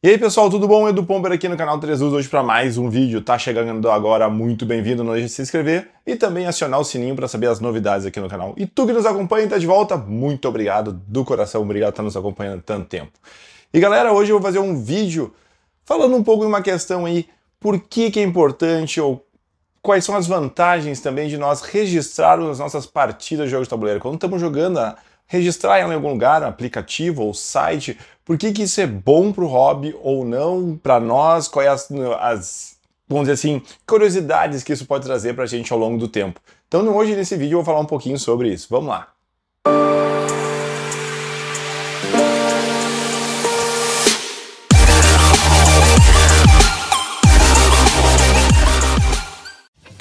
E aí pessoal, tudo bom? Edu Pomper aqui no canal 3 Usos hoje para mais um vídeo. Tá chegando agora, muito bem-vindo, não deixe de se inscrever e também acionar o sininho para saber as novidades aqui no canal. E tu que nos acompanha e tá de volta, muito obrigado do coração, obrigado por estar nos acompanhando tanto tempo. E galera, hoje eu vou fazer um vídeo falando um pouco de uma questão aí, por que que é importante ou quais são as vantagens também de nós registrarmos as nossas partidas de jogos de tabuleiro. Quando estamos jogando a registrar em algum lugar, aplicativo ou site, por que, que isso é bom para o hobby ou não para nós, quais as, as, vamos dizer assim, curiosidades que isso pode trazer para a gente ao longo do tempo. Então hoje nesse vídeo eu vou falar um pouquinho sobre isso. Vamos lá!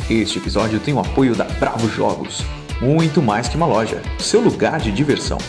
Este episódio tem o apoio da Bravo Jogos muito mais que uma loja, seu lugar de diversão.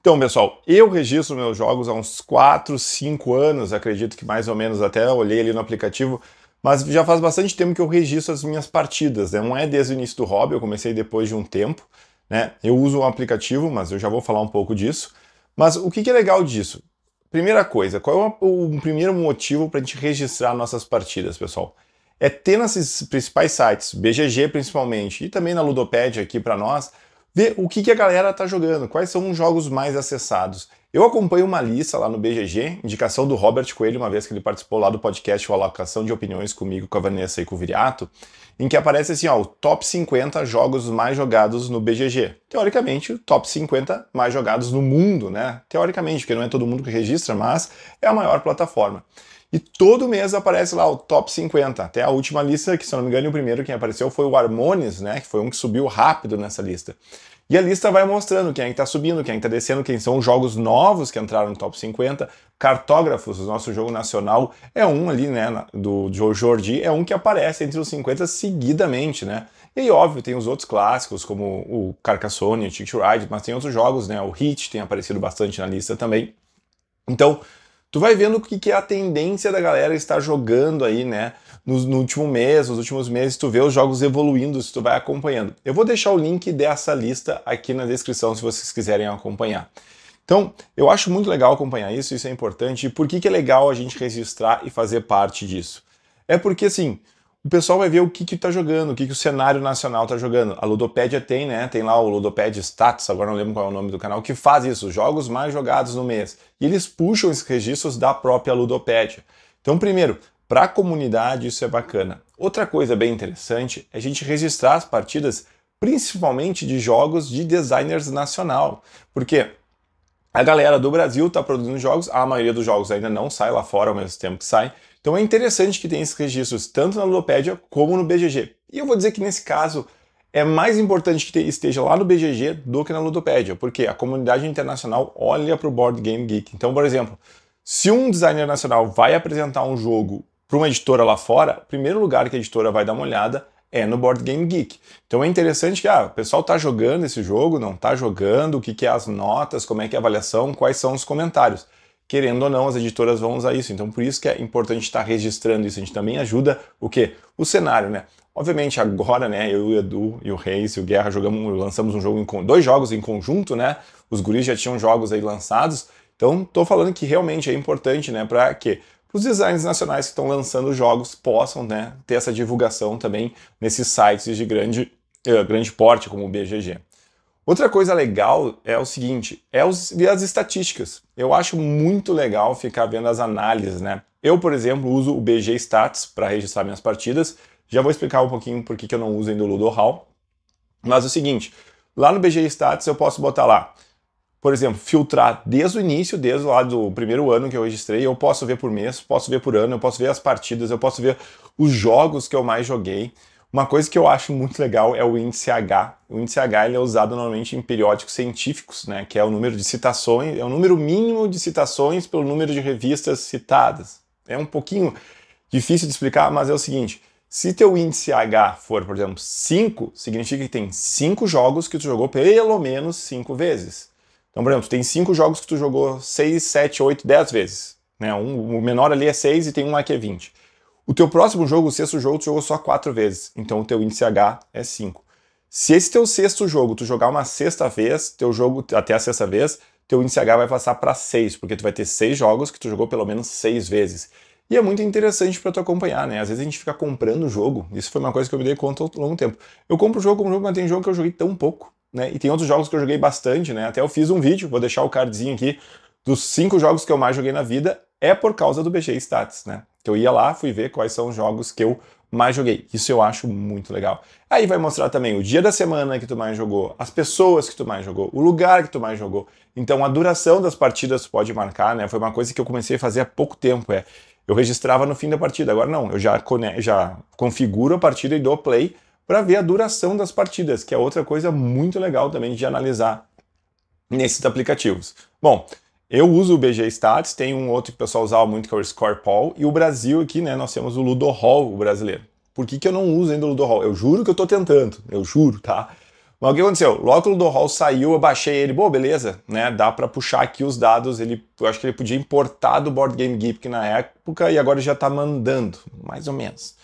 Então, pessoal, eu registro meus jogos há uns 4, 5 anos, acredito que mais ou menos, até olhei ali no aplicativo, mas já faz bastante tempo que eu registro as minhas partidas, né? Não é desde o início do hobby, eu comecei depois de um tempo, né? Eu uso um aplicativo, mas eu já vou falar um pouco disso. Mas o que é legal disso? Primeira coisa, qual é o, o primeiro motivo para a gente registrar nossas partidas, pessoal? É ter nesses principais sites, BGG principalmente, e também na Ludopédia aqui para nós, ver o que, que a galera tá jogando, quais são os jogos mais acessados. Eu acompanho uma lista lá no BGG, indicação do Robert Coelho, uma vez que ele participou lá do podcast O Alocação de Opiniões comigo, com a Vanessa e com o Viriato, em que aparece assim, ó, o top 50 jogos mais jogados no BGG. Teoricamente, o top 50 mais jogados no mundo, né? Teoricamente, porque não é todo mundo que registra, mas é a maior plataforma. E todo mês aparece lá o top 50. Até a última lista, que se não me engano, o primeiro quem apareceu foi o Harmonies, né? Que foi um que subiu rápido nessa lista. E a lista vai mostrando quem é está subindo, quem é está descendo, quem são os jogos novos que entraram no top 50. Cartógrafos, o nosso jogo nacional, é um ali, né? Do Jordi, é um que aparece entre os 50 seguidamente, né? E óbvio, tem os outros clássicos, como o Carcassonne, o Ticket Ride, mas tem outros jogos, né? O Hit tem aparecido bastante na lista também. Então, tu vai vendo o que, que é a tendência da galera estar jogando aí, né? No, no, último mês, nos últimos meses, tu vê os jogos evoluindo, se tu vai acompanhando. Eu vou deixar o link dessa lista aqui na descrição se vocês quiserem acompanhar. Então, eu acho muito legal acompanhar isso, isso é importante. E por que, que é legal a gente registrar e fazer parte disso? É porque, assim, o pessoal vai ver o que que tá jogando, o que que o cenário nacional tá jogando. A Ludopédia tem, né? Tem lá o Ludopédia Stats, agora não lembro qual é o nome do canal, que faz isso, jogos mais jogados no mês. E eles puxam esses registros da própria Ludopédia. Então, primeiro, para a comunidade isso é bacana. Outra coisa bem interessante é a gente registrar as partidas, principalmente de jogos de designers nacional. Porque a galera do Brasil está produzindo jogos, a maioria dos jogos ainda não sai lá fora ao mesmo tempo que sai. Então é interessante que tenha esses registros tanto na Ludopédia como no BGG. E eu vou dizer que nesse caso é mais importante que esteja lá no BGG do que na Ludopédia, porque a comunidade internacional olha para o Board Game Geek. Então, por exemplo, se um designer nacional vai apresentar um jogo para uma editora lá fora, o primeiro lugar que a editora vai dar uma olhada é no Board Game Geek. Então é interessante que ah, o pessoal está jogando esse jogo, não está jogando, o que, que é as notas, como é que é a avaliação, quais são os comentários querendo ou não, as editoras vão usar isso. Então, por isso que é importante estar registrando isso. A gente também ajuda o quê? O cenário, né? Obviamente, agora, né, eu e o Edu e o Reis e o Guerra jogamos, lançamos um jogo em, dois jogos em conjunto, né? Os guris já tinham jogos aí lançados. Então, tô falando que realmente é importante, né, para que os designers nacionais que estão lançando jogos possam, né, ter essa divulgação também nesses sites de grande, uh, grande porte, como o BGG. Outra coisa legal é o seguinte, é os, as estatísticas. Eu acho muito legal ficar vendo as análises, né? Eu, por exemplo, uso o BG Stats para registrar minhas partidas. Já vou explicar um pouquinho por que eu não uso ainda o Ludo Hall. Mas é o seguinte, lá no BG Stats eu posso botar lá, por exemplo, filtrar desde o início, desde lá do primeiro ano que eu registrei, eu posso ver por mês, posso ver por ano, eu posso ver as partidas, eu posso ver os jogos que eu mais joguei. Uma coisa que eu acho muito legal é o índice H. O índice H ele é usado normalmente em periódicos científicos, né, que é o número de citações, é o número mínimo de citações pelo número de revistas citadas. É um pouquinho difícil de explicar, mas é o seguinte: se teu índice H for, por exemplo, 5, significa que tem 5 jogos que tu jogou pelo menos 5 vezes. Então, por exemplo, tem 5 jogos que tu jogou 6, 7, 8, 10 vezes. Né? Um, o menor ali é 6 e tem um lá que é 20. O teu próximo jogo, o sexto jogo, tu jogou só quatro vezes, então o teu índice H é 5. Se esse teu sexto jogo tu jogar uma sexta vez, teu jogo até a sexta vez, teu índice H vai passar para 6, porque tu vai ter seis jogos que tu jogou pelo menos seis vezes. E é muito interessante para tu acompanhar, né? Às vezes a gente fica comprando o jogo, isso foi uma coisa que eu me dei conta ao longo do tempo. Eu compro o jogo, compro o jogo, mas tem jogo que eu joguei tão pouco, né? E tem outros jogos que eu joguei bastante, né? Até eu fiz um vídeo, vou deixar o cardzinho aqui, dos cinco jogos que eu mais joguei na vida, é por causa do BG Stats, né? Que eu ia lá, fui ver quais são os jogos que eu mais joguei. Isso eu acho muito legal. Aí vai mostrar também o dia da semana que tu mais jogou, as pessoas que tu mais jogou, o lugar que tu mais jogou. Então a duração das partidas tu pode marcar, né? Foi uma coisa que eu comecei a fazer há pouco tempo, é. Eu registrava no fim da partida, agora não, eu já, já configuro a partida e dou play para ver a duração das partidas, que é outra coisa muito legal também de analisar nesses aplicativos. Bom, eu uso o BG Stats, tem um outro que o pessoal usava muito que é o ScorePol, e o Brasil aqui, né, nós temos o Ludo Hall, o brasileiro. Por que, que eu não uso ainda o Ludo Hall? Eu juro que eu tô tentando, eu juro, tá? Mas o que aconteceu? Logo que o Ludo Hall saiu, eu baixei ele, bom, beleza, né? Dá para puxar aqui os dados, ele, eu acho que ele podia importar do Board Game Geek na época e agora já tá mandando, mais ou menos.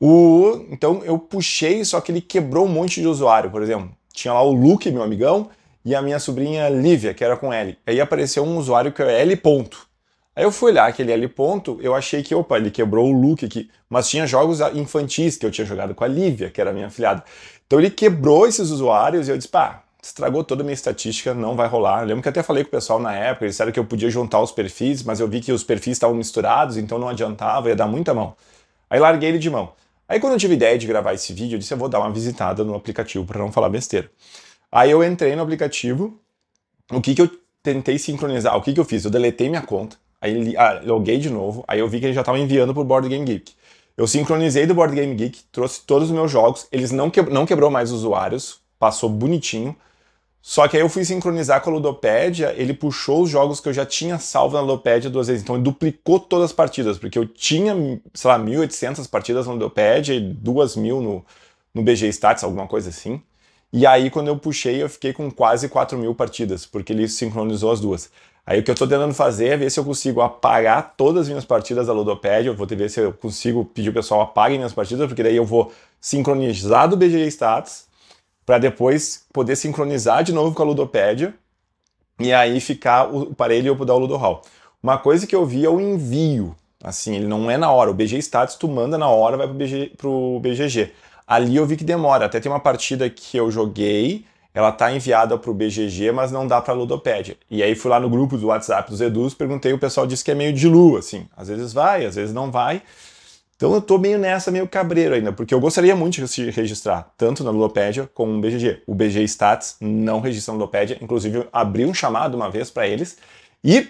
O, então eu puxei, só que ele quebrou um monte de usuário, por exemplo. Tinha lá o Luke, meu amigão, e a minha sobrinha Lívia, que era com L. Aí apareceu um usuário que é L ponto. Aí eu fui olhar aquele L ponto, eu achei que, opa, ele quebrou o look aqui. Mas tinha jogos infantis que eu tinha jogado com a Lívia, que era minha afilhada. Então ele quebrou esses usuários e eu disse, pá, estragou toda a minha estatística, não vai rolar. Eu lembro que até falei com o pessoal na época, eles disseram que eu podia juntar os perfis, mas eu vi que os perfis estavam misturados, então não adiantava, ia dar muita mão. Aí larguei ele de mão. Aí quando eu tive ideia de gravar esse vídeo, eu disse, eu vou dar uma visitada no aplicativo para não falar besteira. Aí eu entrei no aplicativo, o que, que eu tentei sincronizar, o que, que eu fiz? Eu deletei minha conta, aí ah, loguei de novo, aí eu vi que ele já estava enviando para o Board Game Geek. Eu sincronizei do Board Game Geek, trouxe todos os meus jogos, eles não, que, não quebrou mais usuários, passou bonitinho. Só que aí eu fui sincronizar com a Ludopédia, ele puxou os jogos que eu já tinha salvo na Ludopédia duas vezes. Então ele duplicou todas as partidas, porque eu tinha, sei lá, 1.800 partidas na Ludopédia e 2.000 no, no BG Stats, alguma coisa assim. E aí, quando eu puxei, eu fiquei com quase 4 mil partidas, porque ele sincronizou as duas. Aí o que eu estou tentando fazer é ver se eu consigo apagar todas as minhas partidas da Ludopad. Eu vou ter ver se eu consigo pedir o pessoal apague minhas partidas, porque daí eu vou sincronizar do BGG Stats para depois poder sincronizar de novo com a Ludopédia e aí ficar o aparelho e eu dar o Ludo Hall. Uma coisa que eu vi é o envio. Assim, ele não é na hora. O BG Stats tu manda na hora, vai pro, BG, pro BGG. Ali eu vi que demora. Até tem uma partida que eu joguei, ela tá enviada para o BGG, mas não dá para a Ludopédia. E aí fui lá no grupo do WhatsApp dos Edus, perguntei, o pessoal disse que é meio de lua, assim. Às vezes vai, às vezes não vai. Então eu tô meio nessa, meio cabreiro ainda, porque eu gostaria muito de se registrar, tanto na Ludopédia como no BGG. O BG Stats não registra na Ludopédia, inclusive abri um chamado uma vez para eles, e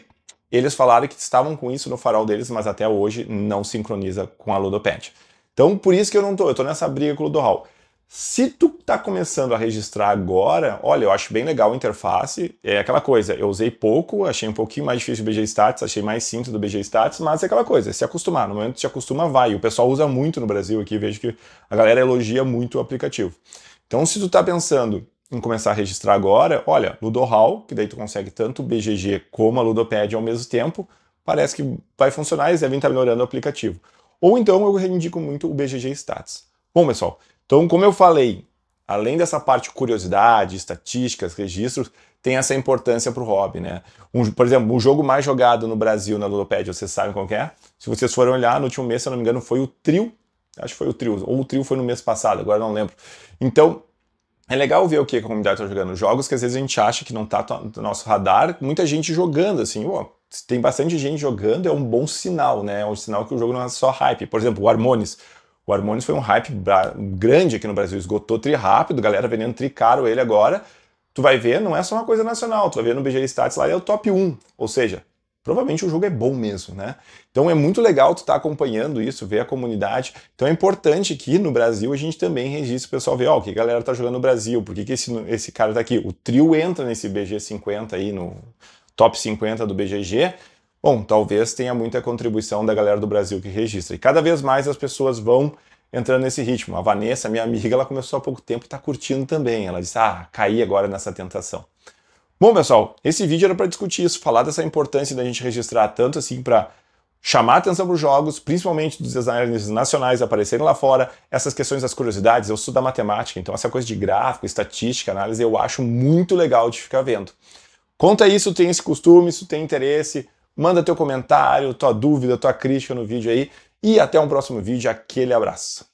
eles falaram que estavam com isso no farol deles, mas até hoje não sincroniza com a Ludopédia. Então, por isso que eu não tô, eu tô nessa briga com o Ludohall. Se tu tá começando a registrar agora, olha, eu acho bem legal a interface. É aquela coisa, eu usei pouco, achei um pouquinho mais difícil o BG Stats, achei mais simples do BG Stats, mas é aquela coisa, se acostumar. No momento que se acostuma, vai. O pessoal usa muito no Brasil aqui, vejo que a galera elogia muito o aplicativo. Então, se tu tá pensando em começar a registrar agora, olha, Ludohall, que daí tu consegue tanto o BGG como a Ludopad ao mesmo tempo, parece que vai funcionar, eles devem estar melhorando o aplicativo. Ou então eu reivindico muito o BGG Stats. Bom, pessoal, então como eu falei, além dessa parte de curiosidade, estatísticas, registros, tem essa importância para o hobby, né? Um, por exemplo, o jogo mais jogado no Brasil na Ludopédia, vocês sabem qual é? Se vocês forem olhar, no último mês, se eu não me engano, foi o Trio. Acho que foi o Trio, ou o Trio foi no mês passado, agora não lembro. Então, é legal ver o que a comunidade está jogando. Jogos que às vezes a gente acha que não está no nosso radar, muita gente jogando, assim, ó, tem bastante gente jogando, é um bom sinal, né? É um sinal que o jogo não é só hype. Por exemplo, o Harmonis. O Harmonis foi um hype grande aqui no Brasil, esgotou tri rápido, galera vendendo tri caro ele agora. Tu vai ver, não é só uma coisa nacional, tu vai ver no BG Stats lá, ele é o top 1. Ou seja, provavelmente o jogo é bom mesmo, né? Então é muito legal tu estar tá acompanhando isso, ver a comunidade. Então é importante que no Brasil a gente também registre o pessoal ver, ó, o que a galera tá jogando no Brasil, por que, que esse, esse cara tá aqui. O trio entra nesse BG 50 aí no, top 50 do BGG, bom, talvez tenha muita contribuição da galera do Brasil que registra. E cada vez mais as pessoas vão entrando nesse ritmo. A Vanessa, minha amiga, ela começou há pouco tempo e está curtindo também. Ela disse, ah, caí agora nessa tentação. Bom, pessoal, esse vídeo era para discutir isso, falar dessa importância da gente registrar tanto assim para chamar atenção para os jogos, principalmente dos designers nacionais aparecerem lá fora, essas questões das curiosidades, eu estudo a matemática, então essa coisa de gráfico, estatística, análise, eu acho muito legal de ficar vendo. Conta isso, tem esse costume, se tem interesse, manda teu comentário, tua dúvida, tua crítica no vídeo aí e até um próximo vídeo. Aquele abraço.